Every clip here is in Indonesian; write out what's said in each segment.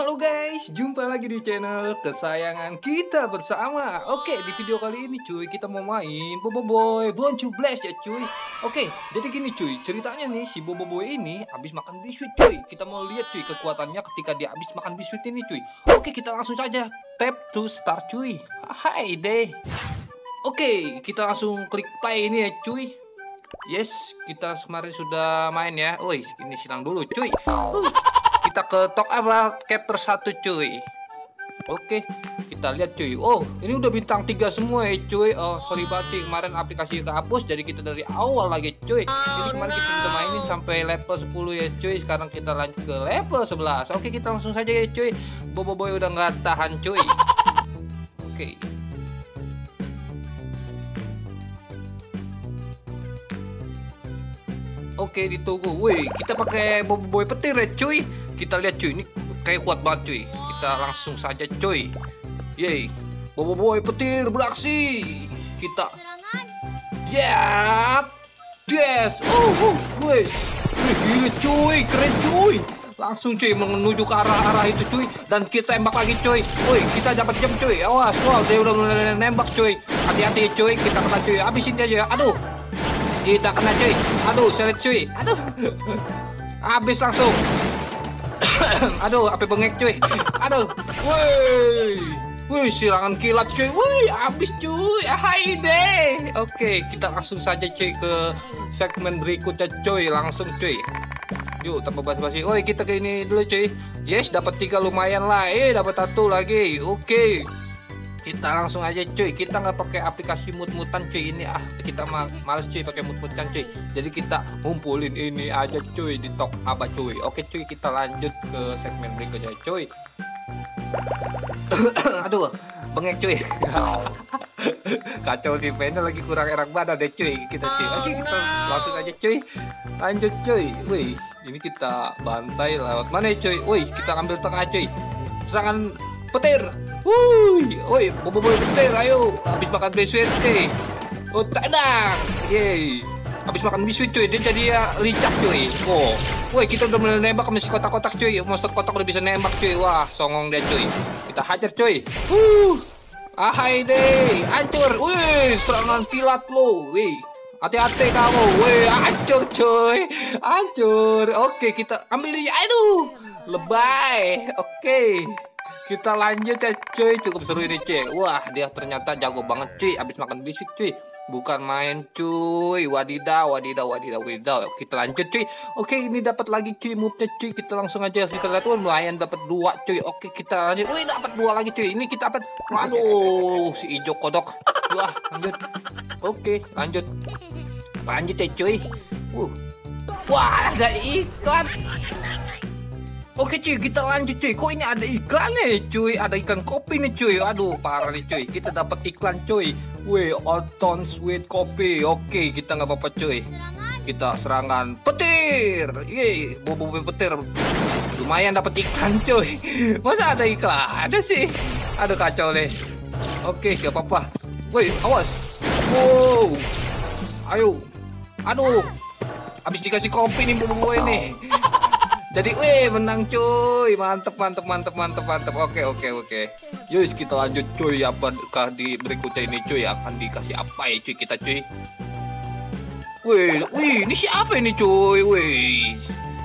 Halo guys, jumpa lagi di channel kesayangan kita bersama. Oke, di video kali ini cuy, kita mau main Bobo Boy. Born to Blast ya cuy. Oke, jadi gini cuy, ceritanya nih si Bobo Boy ini habis makan biskuit cuy. Kita mau lihat cuy kekuatannya ketika dia habis makan biskuit ini cuy. Oke, kita langsung saja. Tap to start cuy. Hai deh. Oke, kita langsung klik play ini ya cuy. Yes, kita kemarin sudah main ya. Woi, ini silang dulu cuy. Uh kita ke tok apa chapter satu cuy Oke, kita lihat cuy. Oh, ini udah bintang tiga semua ya cuy. Oh, sorry banget cuy, kemarin aplikasi kehapus jadi kita dari awal lagi cuy. Jadi kemarin kita udah mainin sampai level 10 ya cuy. Sekarang kita lanjut ke level 11. Oke, kita langsung saja ya cuy. Bobo boy udah nggak tahan cuy. Oke. Oke, ditunggu. Wih, kita pakai bobo boy petir ya cuy. Kita lihat cuy, ini kayak kuat banget cuy. Kita langsung saja cuy. Yeay. Bobo boy petir beraksi. Kita Ya. Yes. Oh, oh, wes. Gila cuy, keren cuy. Langsung cuy menuju ke arah-arah itu cuy dan kita tembak lagi cuy. Woi, kita dapat jam cuy. Awas, wow, dia udah mulai nembak cuy. Hati-hati cuy, kita kena cuy. Habisin aja. Aduh. Kita kena cuy. Aduh, selet cuy. Aduh. Habis langsung. Aduh, apa bengek cuy. Aduh. Woi. Wih, silangan kilat cuy. Wih, habis cuy. Hai deh. Oke, kita langsung saja cuy ke segmen berikutnya cuy. Langsung cuy. Yuk, tanpa basa-basi. Woi, kita ke ini dulu cuy. Yes, dapat tiga lumayan lah. Eh, dapat satu lagi. Oke. Kita langsung aja cuy. Kita nggak pakai aplikasi mut-mutan cuy ini ah. Kita mal males cuy pakai mut-mut kan cuy. Jadi kita ngumpulin ini aja cuy di tok apa cuy. Oke cuy, kita lanjut ke segmen berikutnya cuy. Aduh, bengek cuy. Kacau di pennya lagi kurang enak badan deh cuy. Kita cuy. Oke, kita langsung aja cuy. Lanjut cuy. Wih, ini kita bantai lewat mana cuy? Wih, kita ambil tengah cuy. Serangan petir. Wuih, woi, bobo boy petir, ayo. Habis makan biskuit nih. Oh, tendang. Yeay. Habis makan biskuit cuy, dia jadi ya lincah cuy. Oh, woi kita udah mulai nembak sama si kotak-kotak cuy. Monster kotak udah bisa nembak cuy. Wah, songong dia cuy. Kita hajar cuy. Uh, ahai deh, hancur. Wih, serangan kilat lo. Wih, hati-hati kamu. Wih, hancur cuy. Hancur. Oke, kita ambil dia. Aduh, lebay. Oke. Kita lanjut ya cuy. Cukup seru ini cuy. Wah dia ternyata jago banget cuy. Abis makan biskuit cuy. Bukan main cuy. Wadidaw wadidaw wadidaw wadidaw. Kita lanjut cuy. Oke ini dapat lagi cuy move-nya cuy. Kita langsung aja kita lihat. Wah lumayan dapat dua cuy. Oke kita lanjut. Wih dapat dua lagi cuy. Ini kita dapat Waduh si hijau kodok. Wah lanjut. Oke lanjut. Lanjut ya cuy. Uh. Wah ada iklan Oke cuy, kita lanjut cuy. Kok ini ada iklan nih cuy? Ada ikan kopi nih cuy. Aduh, parah nih cuy. Kita dapat iklan cuy. Wih, Alton Sweet Coffee. Oke, kita nggak apa-apa cuy. Kita serangan petir. Yeay, bobo petir. Lumayan dapat iklan cuy. Masa ada iklan? Ada sih. Aduh kacau deh. Oke, gak apa-apa. Wih, awas. Wow. Ayo. Aduh. Habis dikasih kopi nih bobo ini. Jadi, weh menang cuy, mantep mantep mantep mantep mantep. Oke oke oke. Yus kita lanjut cuy. Apakah di berikutnya ini cuy akan dikasih apa ya cuy kita cuy? Wih, wih, ini siapa ini cuy? Wih,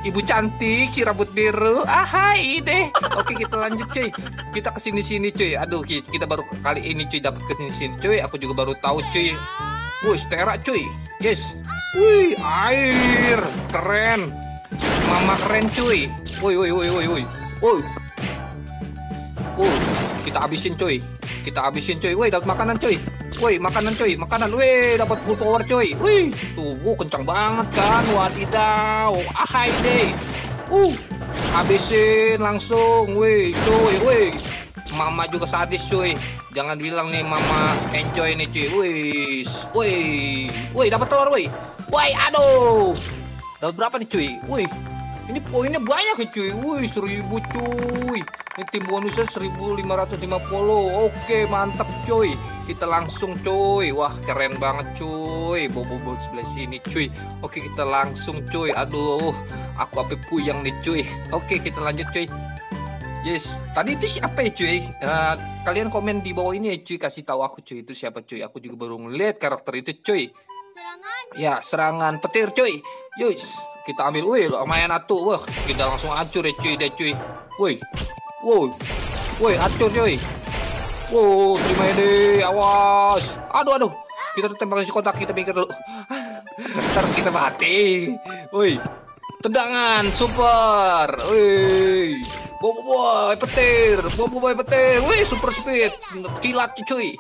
ibu cantik si rambut biru. Ah hai deh. Oke kita lanjut cuy. Kita ke sini sini cuy. Aduh kita baru kali ini cuy dapat ke sini sini cuy. Aku juga baru tahu cuy. Wih, stera cuy. Yes. Wih, air. Keren. Mama keren cuy. Woi woi woi woi woi. Woi. Uh, kita habisin cuy. Kita habisin cuy. Woi, dapat makanan cuy. Woi, makanan cuy, makanan. Woi, dapat full power cuy. Wih, tuh, uh, kencang banget kan. Wadidaw. Ahai deh. Uh, habisin langsung. Woi, cuy, woi. Mama juga sadis cuy. Jangan bilang nih mama enjoy nih cuy. Wih, woi. Woi, dapat telur woi. Woi, aduh. Dapat berapa nih cuy? Wih, ini poinnya banyak ya cuy. Wih, seribu cuy. Ini tim bonusnya 1550. Oke, mantap cuy. Kita langsung cuy. Wah, keren banget cuy. Bobo bobo sebelah sini cuy. Oke, kita langsung cuy. Aduh, aku apa puyang nih cuy. Oke, kita lanjut cuy. Yes, tadi itu siapa ya cuy? Uh, kalian komen di bawah ini ya cuy, kasih tahu aku cuy itu siapa cuy. Aku juga baru ngeliat karakter itu cuy. Serangan. Ya, serangan petir cuy. Yus, kita ambil. Wih, lumayan atuh. Wah, kita langsung hancur ya cuy deh cuy. Woi. Woi. Woi, hancur cuy. Wow, terima ini. Awas. Aduh, aduh. Kita tembak si kotak, kita pikir dulu. Ntar kita mati. Woi. Tendangan super. Woi. Bobo boy petir. Bobo boy petir. Woi, super speed. Kilat cuy.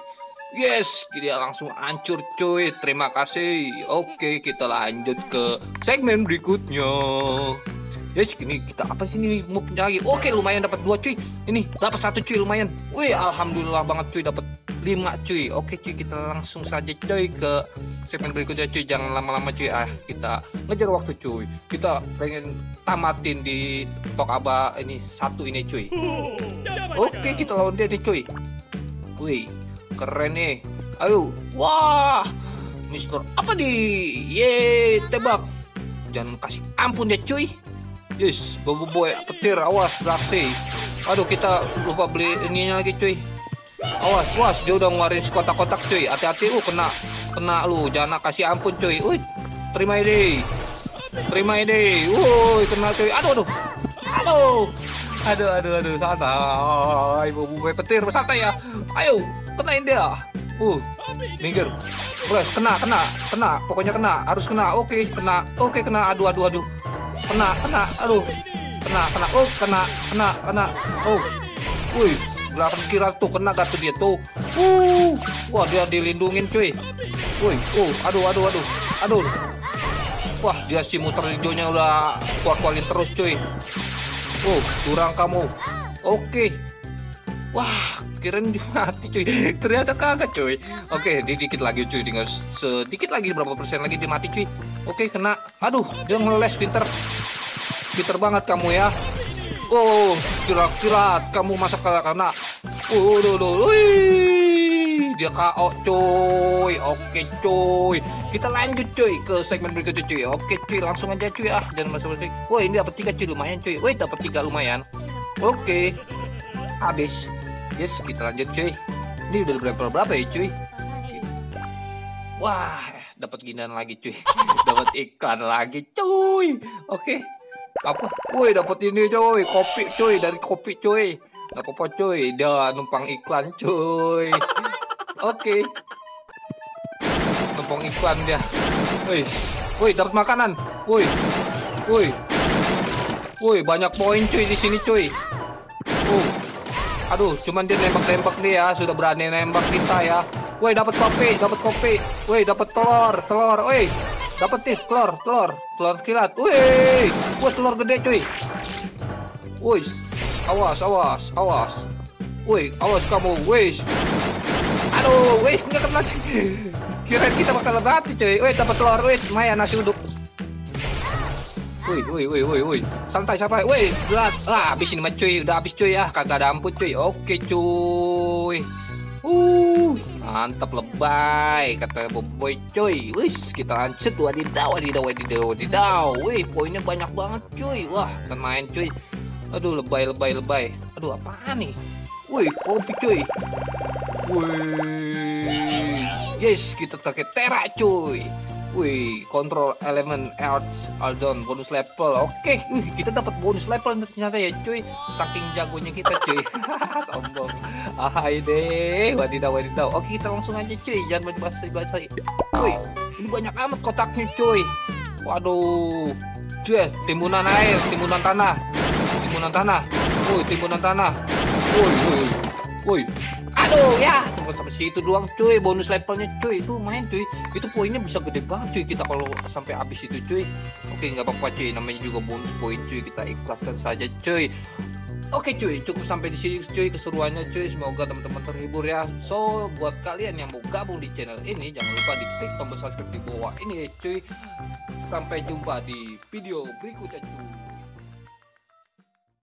Yes, dia langsung hancur cuy. Terima kasih. Oke, kita lanjut ke segmen berikutnya. Yes, ini kita apa sih ini mau lagi? Oke, lumayan dapat dua cuy. Ini dapat satu cuy lumayan. Wih, alhamdulillah banget cuy dapat lima cuy. Oke cuy, kita langsung saja cuy ke segmen berikutnya cuy. Jangan lama-lama cuy. Ah, kita ngejar waktu cuy. Kita pengen tamatin di tok aba ini satu ini cuy. Oke, kita lawan dia nih cuy. Wih, keren nih. Ayo, wah, Mister apa nih? Ye, tebak. Jangan kasih ampun ya cuy. Yes, bobo boy petir awas beraksi. Aduh kita lupa beli ininya lagi cuy. Awas, awas dia udah ngeluarin kotak-kotak cuy. Hati-hati lu kena kena lu. Jangan kasih ampun cuy. Wih, terima ini. Terima ini. Woi, kena cuy. Aduh, aduh. Aduh. Aduh, aduh, aduh, santai. Bobo boy petir, santai ya. Ayo, kenain dia. Uh, minggir. Bos, kena, kena, kena. Pokoknya kena, harus kena. Oke, kena. Oke, kena. Aduh, aduh, aduh. Kena kena. Aduh. Kena kena. Oh kena kena kena. Oh. Wih belakang kira tuh kena gak tuh dia tuh. Uh wah dia dilindungin cuy. Wih oh aduh aduh aduh. Aduh. Wah dia si muter hijaunya udah kuat kualin terus cuy. Oh curang kamu. Oke Wah, kirain mati cuy. Ternyata kagak cuy. Oke, di dikit lagi cuy, tinggal sedikit lagi berapa persen lagi dia mati cuy. Oke, kena. Aduh, dia ngeles pinter. Pinter banget kamu ya. Oh, kira-kira kamu masa kalah kena. Oh, duh, dia KO cuy. Oke cuy. Kita lanjut cuy ke segmen berikutnya cuy. Oke cuy, langsung aja cuy ah. Jangan masuk-masuk. Wah, ini dapat tiga cuy lumayan cuy. Woi, dapat tiga lumayan. Oke. Habis. Yes, kita lanjut cuy. Ini udah berapa berapa ya cuy? Wah, dapat ginian lagi cuy. dapat ikan lagi cuy. Oke. Apa? Woi, dapat ini cuy. Kopi cuy dari kopi cuy. Gak apa-apa cuy. Dia numpang iklan cuy. Oke. Numpang iklan dia. Woi. Woi, dapat makanan. Woi. Woi. Woi, banyak poin cuy di sini cuy. Oh. Aduh, cuman dia nembak-nembak nih ya, sudah berani nembak kita ya. Woi, dapat kopi, dapat kopi. Woi, dapat telur, telur. Woi, dapat nih telur, telur, telur kilat. Woi, woi telur gede cuy. Woi, awas, awas, awas. Woi, awas kamu, woi. Aduh, woi, nggak kena. Kira kita bakal mati cuy. Woi, dapat telur, woi, lumayan nasi uduk. Woi, woi, woi, woi, woi. Santai, santai. Woi, berat. Ah, habis ini mah cuy. Udah habis cuy ya. Kagak ada ampun cuy. Oke cuy. Uh, mantap lebay kata boy cuy. Wis, kita lanjut wadidaw, wadidaw, wadidaw, wadidaw. Wih, poinnya banyak banget cuy. Wah, main cuy. Aduh, lebay, lebay, lebay. Aduh, apaan nih? Wih, kopi cuy. Wih. Yes, kita terkait tera cuy. Wih, kontrol elemen Earth Aldon bonus level. Oke, wih kita dapat bonus level ternyata ya cuy. Saking jagonya kita cuy. Sombong. Ahai deh, wadidaw wadidaw. Oke, kita langsung aja cuy. Jangan bahasa. Wih, ini banyak amat kotaknya cuy. Waduh. Cuy, timbunan air, timbunan tanah. Timbunan tanah. Wih, timbunan tanah. Wih, wih. Wih, Aduh ya. Sempat sampai situ doang cuy. Bonus levelnya cuy. Itu main cuy. Itu poinnya bisa gede banget cuy. Kita kalau sampai habis itu cuy. Oke nggak apa-apa cuy. Namanya juga bonus poin cuy. Kita ikhlaskan saja cuy. Oke cuy, cukup sampai di sini cuy keseruannya cuy. Semoga teman-teman terhibur ya. So, buat kalian yang mau gabung di channel ini jangan lupa di klik tombol subscribe di bawah ini ya cuy. Sampai jumpa di video berikutnya cuy.